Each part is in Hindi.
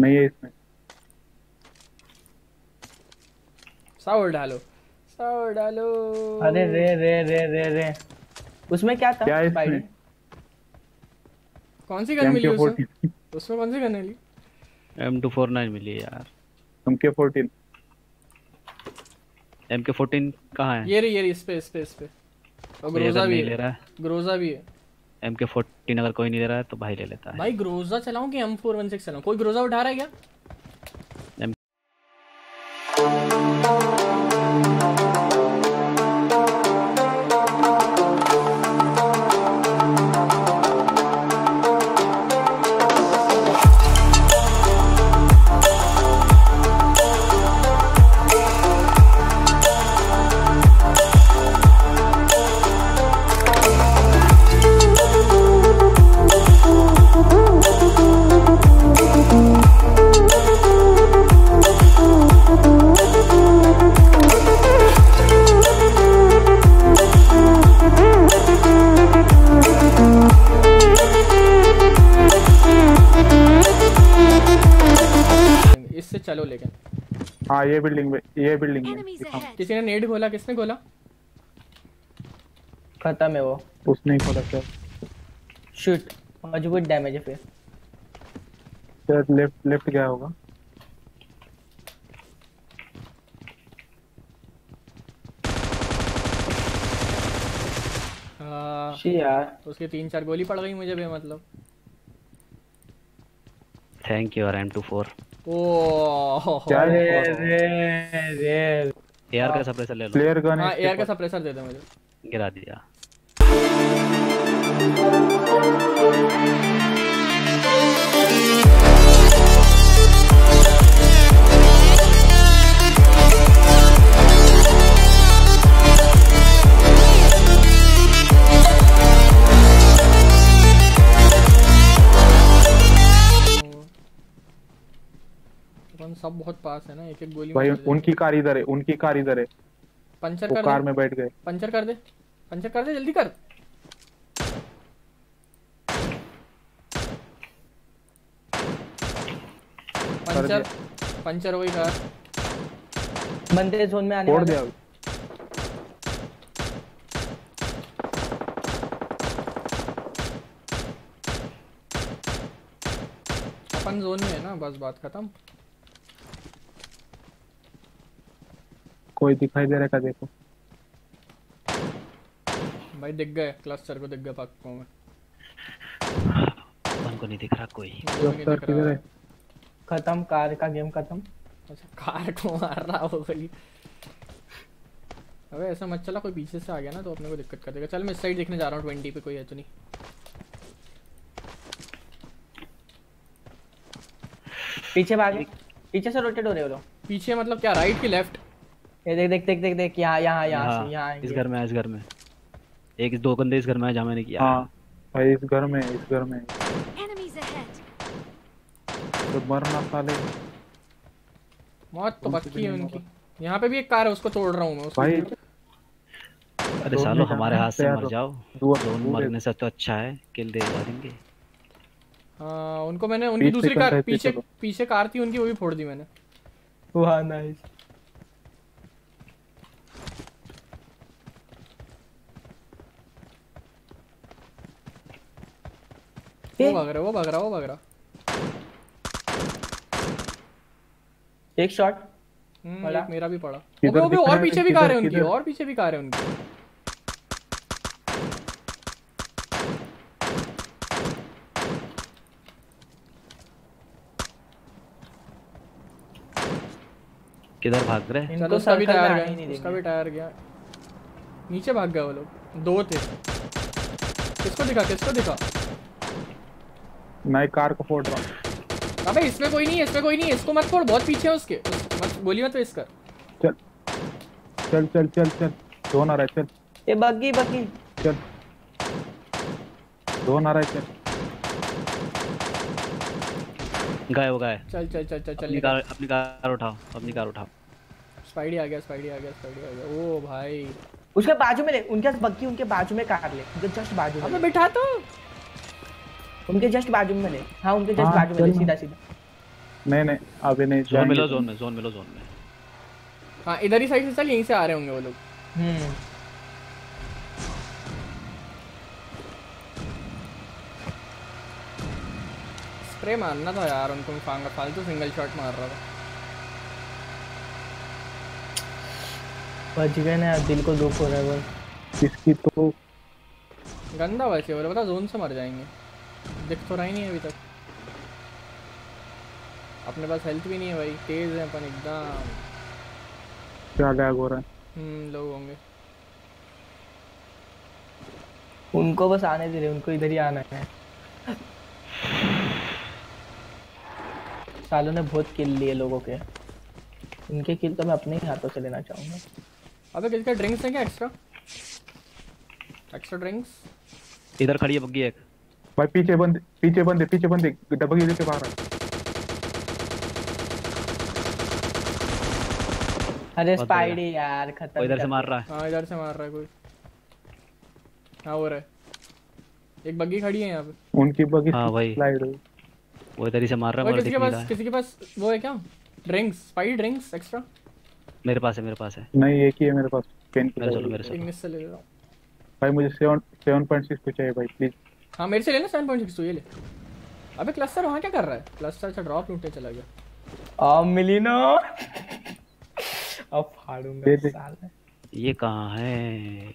नहीं है इसमें। सावर डालो। सावर डालो। अरे रे रे रे रे रे। उसमें क्या था? क्या स्पाइडर? इसमें? कौन सी गन मिली उसे? उसमें कौन सी गन मिली? एम टू फोर नाइन मिली यार। MK14 एम के फोर्टीन कहाँ है? ये रही ये रही इस पे इस पे इस पे। और ग्रोजा भी ले रहा है। ग्रोजा भी है। एम के फोर्टीन अगर कोई नहीं दे रहा है तो भाई ले लेता है। भाई ग्रोजा चलाऊं कि एम फोर वन सिक्स चलाऊं? कोई ग्रोजा उठा रहा है क्या? हाँ ये बिल्डिंग में ये बिल्डिंग में. किसी ने नेट खोला? किसने खोला? खत्म है वो। उसने ही खोला क्या? शूट मज़बूत डैमेज है फिर। शायद लेफ़्ट लेफ़्ट गया होगा। हाँ, शी यार। उसकी तीन चार गोली पड़ गई मुझे भी मतलब। Thank you or M two four AR रे रे का सप्रेसर ले लो। प्लेयर गन नहीं एयर का सप्रेसर दे दो मुझे। गिरा दिया। बहुत पास है ना एक एक गोली भाई उनकी कार इधर है उनकी कार इधर है। पंचर कर कार में बैठ गए। पंचर कर दे। पंचर कर दे जल्दी कर। पंचर पंचर हो गई कार। बंदे जोन में आने वाले दिया अपन जोन में है ना बस बात खत्म। कोई दिखाई दे रहा है देखो। भाई दिख गए क्लस्टर को दिख गए पक्कों में। अपन को नहीं दिख रहा कोई। डॉक्टर किधर है? खत्म कार का गेम खत्म। अच्छा कार को मार रहा हो गई अबे ऐसा मत चला कोई पीछे से आ गया ना तो अपने को दिक्कत कर देगा। चल मैं इस साइड देखने जा रहा हूँ ट्वेंटी पे कोई है तो नहीं। पीछे भागे। पीछे से रोटेट हो रहे हो। लोग पीछे मतलब क्या राइट की लेफ़्ट ये देख देख देख देख देख यहाँ यहाँ यहाँ हाँ, से यहाँ इस घर में इस घर में। एक दो बंदे इस घर में है जहाँ मैंने किया। हाँ भाई इस घर में इस घर में। तो मरना साले। मौत तो पक्की है उनकी। यहाँ पे भी एक कार है उसको तोड़ रहा हूँ मैं उसको भाई अरे सालो हमारे हाथ से मर जाओ। है। मरने से तो अच्छा है किल दे देंगे। हाँ उनको मैंने उनकी दूसरी कार पीछे पीछे कार थी उनकी वो भी फोड़ दी मैंने। वाह नाइस वो भाग रहा वो भाग रहा वो भाग रहा एक शॉट हम्म, पड़ा। एक मेरा भी पड़ा। ओबे ओबे और है? पीछे भी कार है उनकी और पीछे भी कार है उनकी। किधर भाग रहे चलो इनको उसका भी टायर ही गया उसका भी टायर गया। नीचे भाग गए वो लोग। दो थे। किसको दिखा किसको दिखा? मैं कार को फोड़ रहा हूँ। अबे इसमें कोई नहीं है इसमें कोई नहीं है। इसको मत फोड़ बहुत पीछे है उसके। उस- मत गोली मत वेस्ट कर चल। चल चल चल चल। जोन आ रहा है चल। ये बग्गी बग्गी चल। जोन आ रहा है चल। गए वो गए चल चल चल चल चल। अपनी कार अपनी कार उठाओ अपनी कार उठाओ। स्पाइडी आ गया स्पाइडी आ गया स्पाइडी आ गया। ओ भाई। उसके बाजू में ले उनके बग्गी उनके बाजू में कार ले। जस्ट बाजू में। अबे। बिठा तो उनके जस्ट बाजू में ले हाँ उनके जस्ट हाँ, बाजू में। सीधा सीधा नहीं नहीं अभी नहीं जोन में लो जाएँगे। जोन में जोन में लो जोन में। हाँ इधर ही साइड से चल यहीं से आ रहे होंगे वो लोग। हम्म। स्प्रे मारना था यार उनको मैं फांगा फालतू सिंगल शॉट मार रहा था। बच गए ना यार दिल को दुख हो रहा है बस। इसकी तो गंदा वैसे बोले पता जोन से मर जाएँगे। दिख तो रहा ही नहीं है अभी तक। अपने पास हेल्थ भी नहीं है भाई तेज है अपन एकदम। क्या लैग हो रहा है? हम्म लोग होंगे। उनको बस आने दे रहे उनको इधर ही आना है। सालों ने बहुत किल लिए लोगों के। उनके किल तो मैं अपने ही हाथों से लेना चाहूँगा। अबे किसी का ड्रिंक्स है क्या एक्स्ट्रा एक्स्ट्रा ड्रिंक्स इधर खड़ी है बग्गी एक। भाई पीछे बंद पीछे बंदे पीछे बंदे डबगी लेके बाहर आ। अरे स्पाइडी यार वो खत्म इधर से मार रहा है। हाँ इधर से मार रहा है कोई। हाँ हो रहा। है एक बग्गी खड़ी है यहाँ पे। उनकी बगी हाँ, वही। स्लाइड हुई। वो इधर ही से मार रहा है किसी दिख के पास रहा है। किसी के पास वो है क्या? ड्रिंक्स स्पाइडी ड्रिंक्स एक्स्ट्रा मेरे पास है मेरे पास है। नहीं एक ही है मेरे पास। पेन मेरे चलो मेरे एक चलो मिस से ले लेता हूँ। भाई मुझे सेवन सेवन पॉइंट सिक्स पे चाहिए भाई प्लीज़ हाँ मेरे से लेना सेवन पॉइंट सिक्स ये ले। अबे क्लस्टर वहाँ क्या कर रहा है? क्लस्टर अच्छा ड्रॉप लूटने चला गया। आ मिली ना? अब फाड़ूँगा दे दे। ये कहाँ है?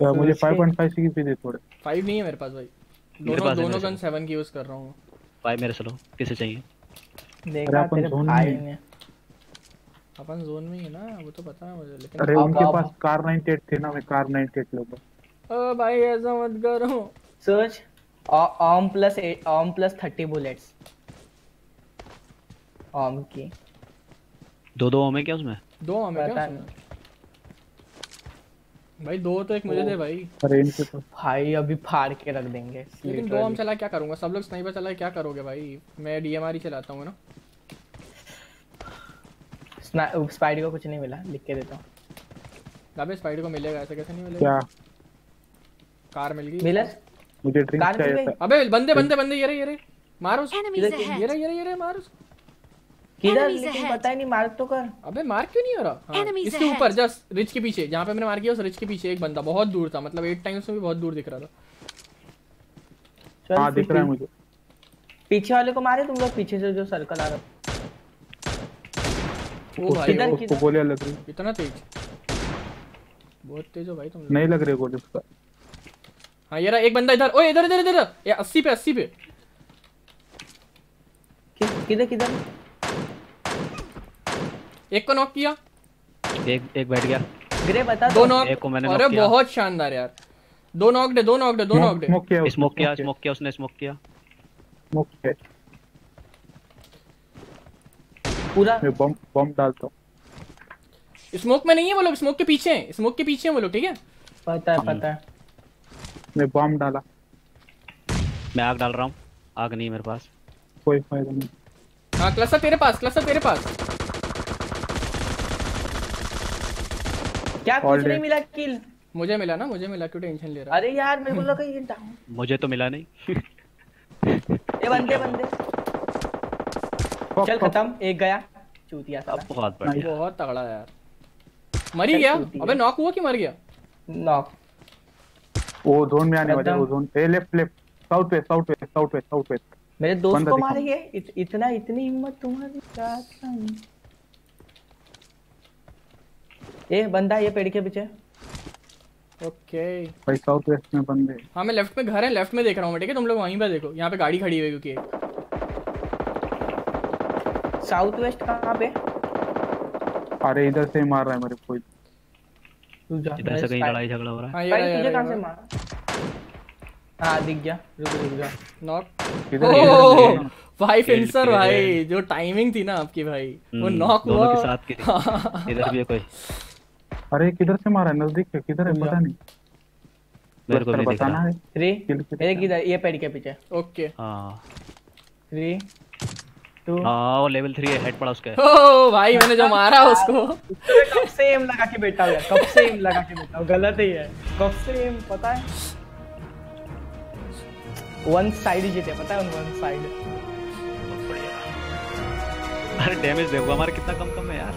तो मुझे फाइव पॉइंट फाइव सिक्स भी दे थोड़े। फाइव नहीं है मेरे पास भाई। मेरे दोनों दोनों गन सेवन की यूज़ कर रहा हूँ। भाई मेरे चलो किसे चाहिए? देखा अपन तेरे जोन भाई में। ने। अपन जोन में ही ना वो तो पता है मुझे लेकिन अरे उनके पास कार 98 थे ना मैं कार 98 लूँगा। ओ भाई ऐसा मत करो। Search ammo plus ammo plus thirty bullets ammo की। दो दो में क्या उसमें? दो हमें क्या भाई दो तो एक मुझे दे भाई। भाई अभी फाड़ के रख देंगे। लेकिन दो हम चला क्या करूँगा? सब लोग स्नाइपर चला क्या करोगे भाई? मैं डीएमआर ही चलाता हूँ ना? स्पाइडी को कुछ नहीं मिला लिख के देता हूँ। अबे स्पाइडर को मिलेगा ऐसे कैसे नहीं मिलेगा? क्या? कार मिल गई। मिला? मुझे ड्रिंक चाहिए था। अबे बंदे बंदे बंदे ये रे ये रे मार इधर- ये रे ये रे ये रे मार उसको। किधर लेकिन पता ही नहीं मार तो कर। अबे मार क्यों नहीं हो रहा? हाँ, इसके ऊपर जस्ट रिच के पीछे जहाँ पे मैंने मार किया उस रिच के पीछे एक बंदा बहुत दूर था। मतलब एट टाइम्स में भी बहुत दूर दिख रहा था। हाँ दिख रहा है मुझे। पीछे वाले को मारे तुम लोग पीछे से जो सर्कल आ रहा ओ भाई किधर- गोलियाँ लग रही इतना तेज? बहुत तेज हो भाई तुम नहीं लग रही गोली उसका। हाँ ये रहा एक बंदा इधर ओए इधर इधर इधर ये 80 पे 80 पे। किधर किधर? एक को नॉक किया। एक एक बैठ गया। ग्रे बता दो। दो नॉक एक को मैंने अरे knock किया। बहुत शानदार यार। दो नॉक दे दो नॉक दे दो नॉक दे। स्मोक किया स्मोक किया स्मोक किया उसने स्मोक किया। स्मोक किया। पूरा? मैं बम बम डालता हूँ। स्मोक में नहीं है वो लोग स्मोक के पीछे हैं। स्मोक के पीछे हैं वो लोग ठीक है? पता है पता है। मैं बम डाला। मैं आग डाल रहा हूँ। आग नहीं मेरे पास। कोई फ़ायदा नहीं। हाँ क्लस्टर तेरे पास क्लस्टर तेरे पास। क्या कुछ नहीं मिला किल मुझे मिला ना मुझे मिला क्यों टेंशन ले रहा अरे यार मेरे को लगा ये down। मुझे तो मिला नहीं। ये बंदे बंदे। चल खत्म एक गया। चूतिया साला बहुत बढ़िया बहुत तगड़ा यार। मर ही गया? अबे नॉक हुआ कि मर गया? नॉक वो जोन में आने वाले। वो zone A left left south west south west south west south west मेरे दोस्त को। मारेंगे? इत, इतना इतनी हिम्मत तुम्हारी? ए बंदा ये पेड़ के पीछे। ओके। भाई साउथ वेस्ट में बंदे। हैं। मैं लेफ़्ट में घर है लेफ़्ट में देख रहा हूँ मैं ठीक है? तुम लोग वहीं पे देखो यहाँ पे गाड़ी खड़ी हुई है क्योंकि। साउथ वेस्ट कहाँ पे? अरे इधर से मार रहा है मेरे कोई तू जा इधर से कहीं लड़ाई झगड़ा हो रहा है। हाँ भाई तुझे कहाँ से मारा? हाँ दिख गया। रुक रुक जा। नॉक इधर ओह, भाई के भाई जो टाइमिंग थी ना आपकी भाई वो हम्म, नॉक दोनों हुआ। के साथ की। इधर भी है कोई? अरे किधर से मारा है? नज़दीक है किधर है? पता नहीं। मेरे को बस दिख बताना रहा है। थ्री किल किल- मेरे किधर ये पेड़ के पीछे। ओके हाँ। थ्री टू हाँ वो लेवल थ्री है हेड पड़ा उसके। ओ भाई मैंने जो मारा उसको। कब से एम लगा के बैठा हुआ कब से एम लगा के बैठा हुआ गलत ही है। कब से एम पता है? वन साइड जीते पता है वन साइड अरे डैमेज देखो हमारा कितना कम कम है यार।